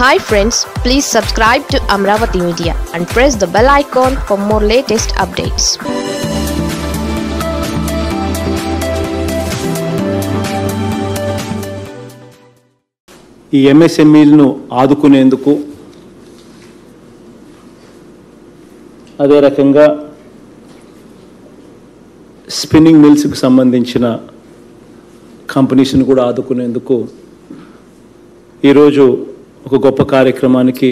Hi friends please subscribe to Amaravati media and press the bell icon for more latest updates ఈ ఎంఎస్ఎంఈలను ఆదుకునేందుకు అదే రకంగా spinning మిల్స్కి సంబంధించిన కంపెనీస్ని కూడా ఆదుకునేందుకు ఈరోజు ఒక గొప్ప కార్యక్రమానికి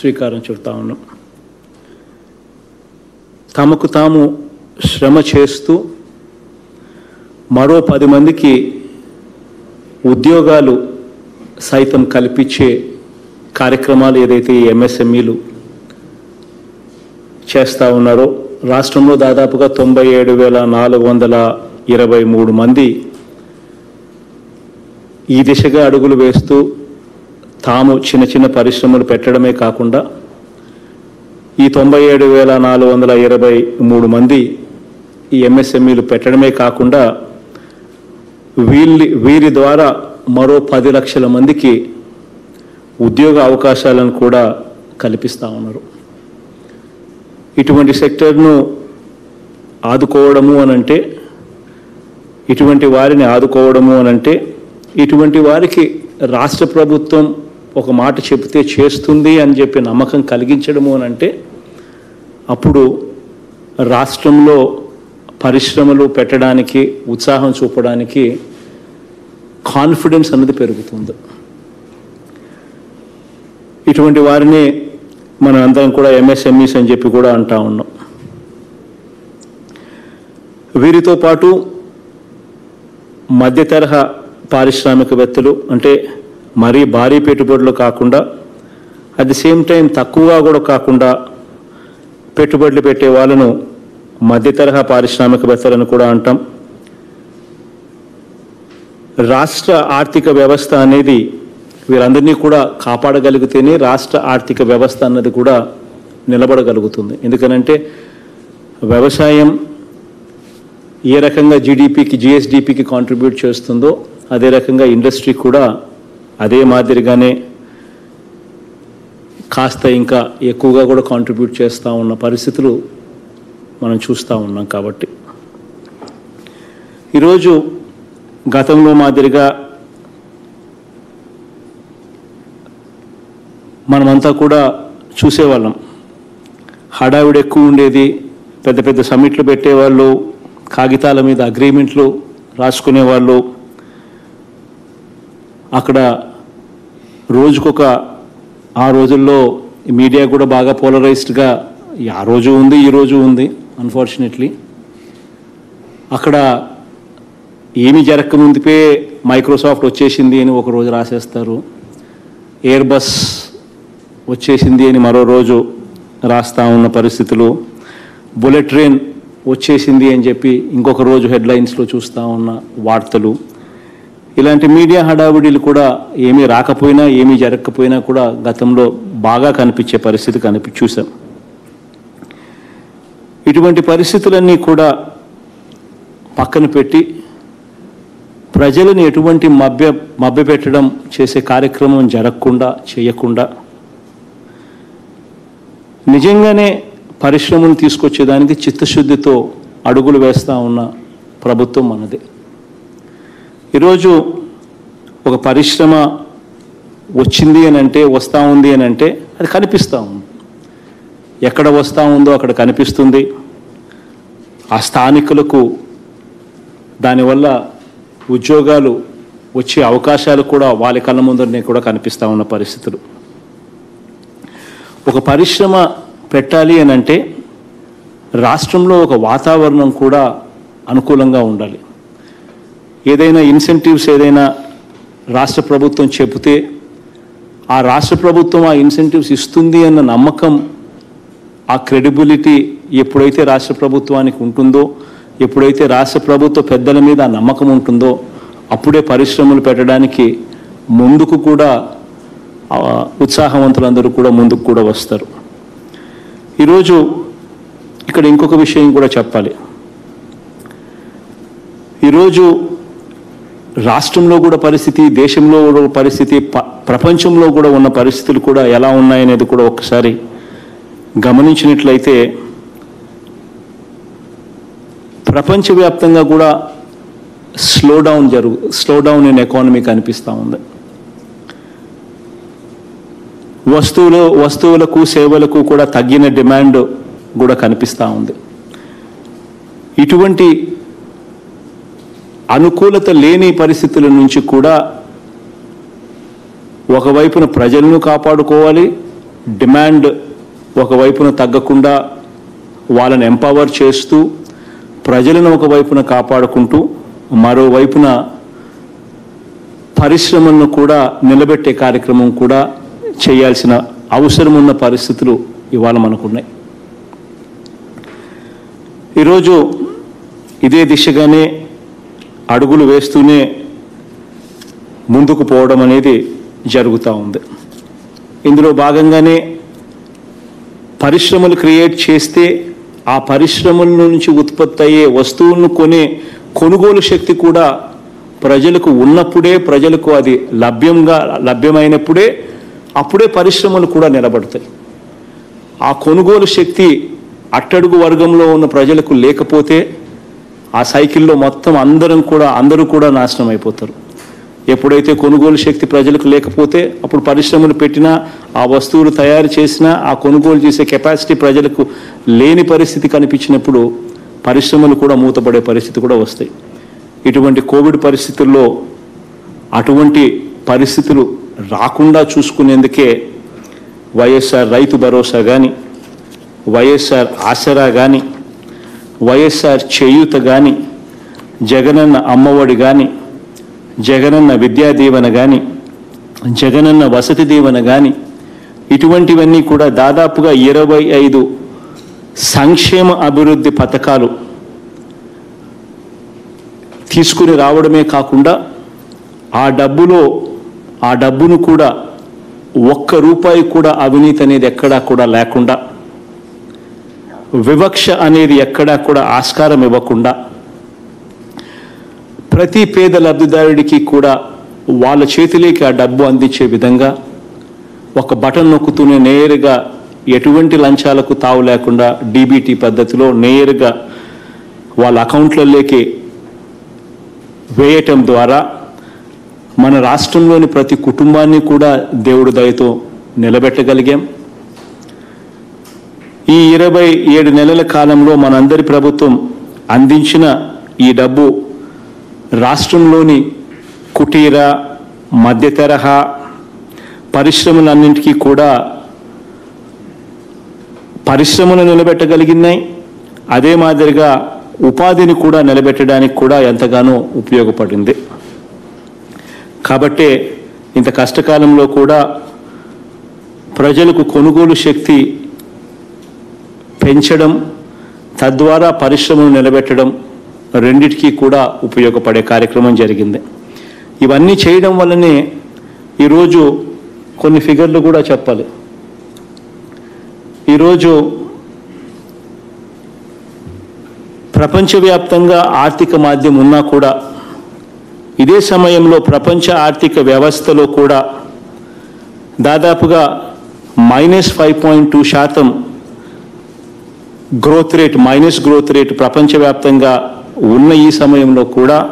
శ్రీకారం చుడతా ఉన్నాం. తమకు తాము శ్రమ చేస్తూ మరో పది మందికి ఉద్యోగాలు సైతం కల్పించే కార్యక్రమాలు ఏదైతే ఈ ఎంఎస్ఎంఈలు చేస్తూ ఉన్నారో రాష్ట్రంలో దాదాపుగా తొంభై ఏడు వేల నాలుగు వందల ఇరవై మూడు మంది ఈ దిశగా అడుగులు వేస్తూ తాము చిన్న చిన్న పరిశ్రమలు పెట్టడమే కాకుండా ఈ తొంభై ఏడు వేల నాలుగు వందల ఇరవై మూడు మంది ఈ ఎంఎస్ఎంఈలు పెట్టడమే కాకుండా వీళ్ళి వీరి ద్వారా మరో పది లక్షల మందికి ఉద్యోగ అవకాశాలను కూడా కల్పిస్తూ ఉన్నారు. ఇటువంటి సెక్టర్ను ఆదుకోవడము అనంటే ఇటువంటి వారిని ఆదుకోవడము అనంటే ఇటువంటి వారికి రాష్ట్ర ప్రభుత్వం ఒక మాట చెబితే చేస్తుంది అని చెప్పి నమ్మకం కలిగించడము అని అంటే అప్పుడు రాష్ట్రంలో పరిశ్రమలు పెట్టడానికి ఉత్సాహం చూపడానికి కాన్ఫిడెన్స్ అన్నది పెరుగుతుంది. ఇటువంటి వారిని మనం అందరం కూడా ఎంఎస్ఎంఈస్ అని చెప్పి కూడా అంటా ఉన్నాం. వీరితో పాటు మధ్య తరహా పారిశ్రామికవేత్తలు అంటే మరీ భారీ పెట్టుబడులు కాకుండా అట్ ది సేమ్ టైం తక్కువగా కూడా కాకుండా పెట్టుబడులు పెట్టే వాళ్ళను మధ్య తరహా పారిశ్రామికవేత్తలను కూడా అంటాం. రాష్ట్ర ఆర్థిక వ్యవస్థ అనేది వీరందరినీ కూడా కాపాడగలిగితేనే రాష్ట్ర ఆర్థిక వ్యవస్థ అన్నది కూడా నిలబడగలుగుతుంది. ఎందుకనంటే వ్యవసాయం ఏ రకంగా జీడిపికి జిఎస్డిపికి కాంట్రిబ్యూట్ చేస్తుందో అదే రకంగా ఇండస్ట్రీ కూడా అదే మాదిరిగానే కాస్త ఇంకా ఎక్కువగా కూడా కాంట్రిబ్యూట్ చేస్తూ ఉన్న పరిస్థితులు మనం చూస్తూ ఉన్నాం కాబట్టి. ఈరోజు గతంలో మాదిరిగా మనమంతా కూడా చూసేవాళ్ళం. హడావిడి ఎక్కువ ఉండేది పెద్ద పెద్ద సమ్మిట్లు పెట్టేవాళ్ళు కాగితాల మీద అగ్రిమెంట్లు రాసుకునేవాళ్ళు. అక్కడ రోజుకొక ఆ రోజుల్లో మీడియా కూడా బాగా పోలరైజ్డ్గా ఆ రోజు ఉంది ఈ రోజు ఉంది అన్ఫార్చునేట్లీ అక్కడ ఏమి జరగక ముందుపే మైక్రోసాఫ్ట్ వచ్చేసింది అని ఒక రోజు రాసేస్తారు. ఎయిర్ బస్ వచ్చేసింది అని మరో రోజు రాస్తా ఉన్న పరిస్థితులు. బుల్లెట్ ట్రైన్ వచ్చేసింది అని చెప్పి ఇంకొక రోజు హెడ్లైన్స్లో చూస్తూ ఉన్న వార్తలు. ఇలాంటి మీడియా హడావిడిలు కూడా ఏమీ రాకపోయినా ఏమీ జరగకపోయినా కూడా గతంలో బాగా కనిపించే పరిస్థితి కనిపి చూసాం. ఇటువంటి పరిస్థితులన్నీ కూడా పక్కన పెట్టి ప్రజలను ఎటువంటి మభ్య మభ్యపెట్టడం చేసే కార్యక్రమం జరగకుండా చేయకుండా నిజంగానే పరిశ్రమలు తీసుకొచ్చేదానికి చిత్తశుద్ధితో అడుగులు వేస్తూ ఉన్న ప్రభుత్వం మనది. ఈరోజు ఒక పరిశ్రమ వచ్చింది అని అంటే వస్తూ ఉంది అని అంటే అది కనిపిస్తూ ఉంది. ఎక్కడ వస్తూ ఉందో అక్కడ కనిపిస్తుంది. ఆ స్థానికులకు దానివల్ల ఉద్యోగాలు వచ్చే అవకాశాలు కూడా వాళ్ళ కళ్ళ ముందరనే కూడా కనిపిస్తూ ఉన్న పరిస్థితులు. ఒక పరిశ్రమ పెట్టాలి అని అంటే రాష్ట్రంలో ఒక వాతావరణం కూడా అనుకూలంగా ఉండాలి. ఏదైనా ఇన్సెంటివ్స్ ఏదైనా రాష్ట్ర ప్రభుత్వం చెబితే ఆ రాష్ట్ర ప్రభుత్వం ఆ ఇన్సెంటివ్స్ ఇస్తుంది అన్న నమ్మకం ఆ క్రెడిబిలిటీ ఎప్పుడైతే రాష్ట్ర ప్రభుత్వానికి ఉంటుందో ఎప్పుడైతే రాష్ట్ర ప్రభుత్వ పెద్దల మీద ఆ నమ్మకం ఉంటుందో అప్పుడే పరిశ్రమలు పెట్టడానికి ముందుకు కూడా ఉత్సాహవంతులందరూ కూడా ముందుకు కూడా వస్తారు. ఈరోజు ఇక్కడ ఇంకొక విషయం కూడా చెప్పాలి. ఈరోజు రాష్ట్రంలో కూడా పరిస్థితి దేశంలో కూడా పరిస్థితి ప- ప్రపంచంలో కూడా ఉన్న పరిస్థితులు కూడా ఎలా ఉన్నాయనేది కూడా ఒకసారి గమనించినట్లయితే ప్రపంచవ్యాప్తంగా కూడా స్లో డౌన్ జరుగు స్లో డౌన్ ఇన్ ఎకానమీ కనిపిస్తూ ఉంది. వస్తువులు వస్తువులకు సేవలకు కూడా తగ్గిన డిమాండ్ కూడా కనిపిస్తూ ఉంది. ఇటువంటి అనుకూలత లేని పరిస్థితుల నుంచి కూడా ఒకవైపున ప్రజలను కాపాడుకోవాలి డిమాండ్ ఒకవైపున తగ్గకుండా వాళ్ళని ఎంపవర్ చేస్తూ ప్రజలను ఒకవైపున కాపాడుకుంటూ మరోవైపున పరిశ్రమలను కూడా నిలబెట్టే కార్యక్రమం కూడా చేయాల్సిన అవసరం ఉన్న పరిస్థితులు ఇవాళ మనకున్నాయి. ఈరోజు ఇదే దిశగానే అడుగులు వేస్తూనే ముందుకు పోవడం అనేది జరుగుతూ ఉంది. ఇందులో భాగంగానే పరిశ్రమలు క్రియేట్ చేస్తే ఆ పరిశ్రమల నుంచి ఉత్పత్తి అయ్యే వస్తువులను కొనే కొనుగోలు శక్తి కూడా ప్రజలకు ఉన్నప్పుడే ప్రజలకు అది లభ్యంగా లభ్యమైనప్పుడే అప్పుడే పరిశ్రమలు కూడా నిలబడతాయి. ఆ కొనుగోలు శక్తి అట్టడుగు వర్గంలో ఉన్న ప్రజలకు లేకపోతే ఆ సైకిల్లో మొత్తం అందరం కూడా అందరూ కూడా నాశనం అయిపోతారు. ఎప్పుడైతే కొనుగోలు శక్తి ప్రజలకు లేకపోతే అప్పుడు పరిశ్రమలు పెట్టినా ఆ వస్తువులు తయారు చేసినా ఆ కొనుగోలు చేసే కెపాసిటీ ప్రజలకు లేని పరిస్థితి కనిపించినప్పుడు పరిశ్రమలు కూడా మూతపడే పరిస్థితి కూడా వస్తాయి. ఇటువంటి కోవిడ్ పరిస్థితుల్లో అటువంటి పరిస్థితులు రాకుండా చూసుకునేందుకే వైఎస్ఆర్ రైతు భరోసా కానీ వైఎస్ఆర్ ఆసరా కానీ వైఎస్ఆర్ చేయూత కానీ జగనన్న అమ్మఒడి కానీ జగనన్న విద్యా దీవెన కానీ జగనన్న వసతి దీవెన కానీ ఇటువంటివన్నీ కూడా దాదాపుగా ఇరవై ఐదు సంక్షేమ అభివృద్ధి పథకాలు తీసుకుని రావడమే కాకుండా ఆ డబ్బులో ఆ డబ్బును కూడా ఒక్క రూపాయి కూడా అవినీతి అనేది ఎక్కడా కూడా లేకుండా వివక్ష అనేది ఎక్కడా కూడా ఆస్కారం ఇవ్వకుండా ప్రతి పేద లబ్ధిదారుడికి కూడా వాళ్ళ చేతిలోకి ఆ డబ్బు అందించే విధంగా ఒక బటన్ నొక్కుతూనే నేరుగా ఎటువంటి లంచాలకు తావు లేకుండా డీబీటీ పద్ధతిలో నేరుగా వాళ్ళ అకౌంట్లలోకి వేయటం ద్వారా మన రాష్ట్రంలోని ప్రతి కుటుంబాన్ని కూడా దేవుడి దయతో నిలబెట్టగలిగాం. ఈ ఇరవై ఏడు నెలల కాలంలో మనందరి ప్రభుత్వం అందించిన ఈ డబ్బు రాష్ట్రంలోని కుటీర మధ్య తరహా పరిశ్రమలన్నింటికీ కూడా పరిశ్రమలు నిలబెట్టగలిగినాయి. అదే మాదిరిగా ఉపాధిని కూడా నిలబెట్టడానికి కూడా ఎంతగానో ఉపయోగపడింది. కాబట్టే ఇంత కష్టకాలంలో కూడా ప్రజలకు కొనుగోలు శక్తి పెంచడం తద్వారా పరిశ్రమను నిలబెట్టడం రెండిటికీ కూడా ఉపయోగపడే కార్యక్రమం జరిగింది. ఇవన్నీ చేయడం వల్లనే ఈరోజు కొన్ని ఫిగర్లు కూడా చెప్పాలి. ఈరోజు ప్రపంచవ్యాప్తంగా ఆర్థిక మాధ్యం ఉన్నా కూడా ఇదే సమయంలో ప్రపంచ ఆర్థిక వ్యవస్థలో కూడా దాదాపుగా మైనస్ ఫైవ్ పాయింట్ టూ శాతం growth rate minus growth rate ప్రపంచవ్యాప్తంగా ఉన్న ఈ సమయంలో కూడా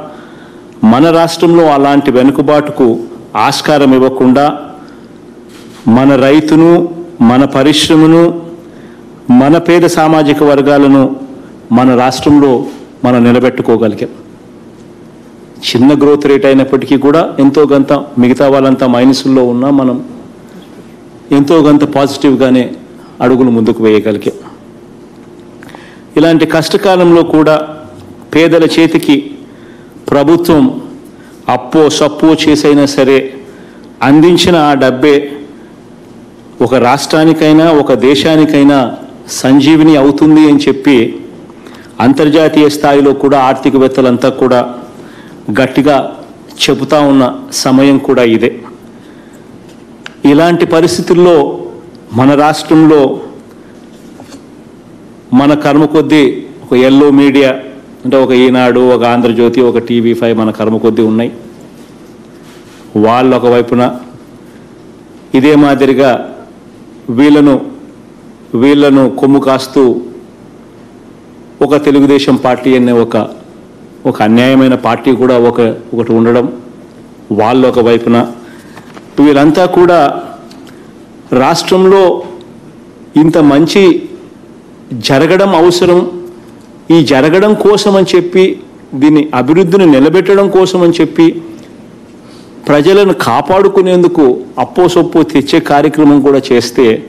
మన రాష్ట్రంలో అలాంటి వెనుకబాటుకు ఆస్కారం ఇవ్వకుండా మన రైతును మన పరిశ్రమను మన పేద సామాజిక వర్గాలను మన రాష్ట్రంలో మనం నిలబెట్టుకోగలిగాం. చిన్న గ్రోత్ రేట్ అయినప్పటికీ కూడా ఎంతో గంత మిగతా వాళ్ళంతా మైనస్లో ఉన్నా మనం ఎంతో గంత పాజిటివ్గానే అడుగులు ముందుకు వేయగలిగాం. ఇలాంటి కష్టకాలంలో కూడా పేదల చేతికి ప్రభుత్వం అప్పో సప్పో చేసైనా సరే అందించిన ఆ డబ్బే ఒక రాష్ట్రానికైనా ఒక దేశానికైనా సంజీవిని అవుతుంది అని చెప్పి అంతర్జాతీయ స్థాయిలో కూడా ఆర్థికవేత్తలంతా కూడా గట్టిగా చెబుతా ఉన్న సమయం కూడా ఇదే. ఇలాంటి పరిస్థితుల్లో మన రాష్ట్రంలో మన కర్మ కొద్దీ ఒక ఎల్లో మీడియా అంటే ఒక ఈనాడు ఒక ఆంధ్రజ్యోతి ఒక టీవీ ఫైవ్ మన కర్మ కొద్దీ ఉన్నాయి. వాళ్ళు ఒకవైపున ఇదే మాదిరిగా వీళ్ళను వీళ్ళను కొమ్ము కాస్తూ ఒక తెలుగుదేశం పార్టీ అనే ఒక ఒక అన్యాయమైన పార్టీ కూడా ఒక ఒకటి ఉండడం వాళ్ళు ఒక వైపున వీళ్ళంతా కూడా రాష్ట్రంలో ఇంత మంచి జరగడం అవసరం ఈ జరగడం కోసం అని చెప్పి దీని అభివృద్ధిని నిలబెట్టడం కోసం అని చెప్పి ప్రజలను కాపాడుకునేందుకు అప్పో సొప్పో తెచ్చే కార్యక్రమం కూడా చేస్తే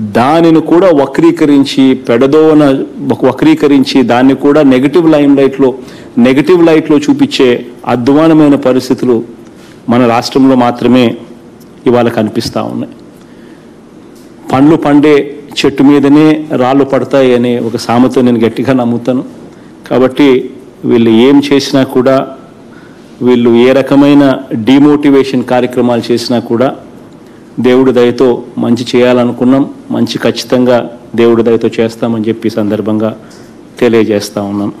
దానిని కూడా వక్రీకరించి పెడదోన వక్రీకరించి దాన్ని కూడా నెగటివ్ లైమ్ లైట్లో నెగటివ్ లైట్లో చూపించే అధ్వానమైన పరిస్థితులు మన రాష్ట్రంలో మాత్రమే ఇవాళ కనిపిస్తూ ఉన్నాయి. పండ్లు పండే చెట్టు మీదనే రాళ్ళు పడతాయి అనే ఒక సామెత నేను గట్టిగా నమ్ముతాను. కాబట్టి వీళ్ళు ఏం చేసినా కూడా వీళ్ళు ఏ రకమైన డిమోటివేషన్ కార్యక్రమాలు చేసినా కూడా దేవుడి దయతో మంచి చేయాలనుకున్నాం మంచి ఖచ్చితంగా దేవుడి దయతో చేస్తామని చెప్పి సందర్భంగా తెలియజేస్తా ఉన్నాను.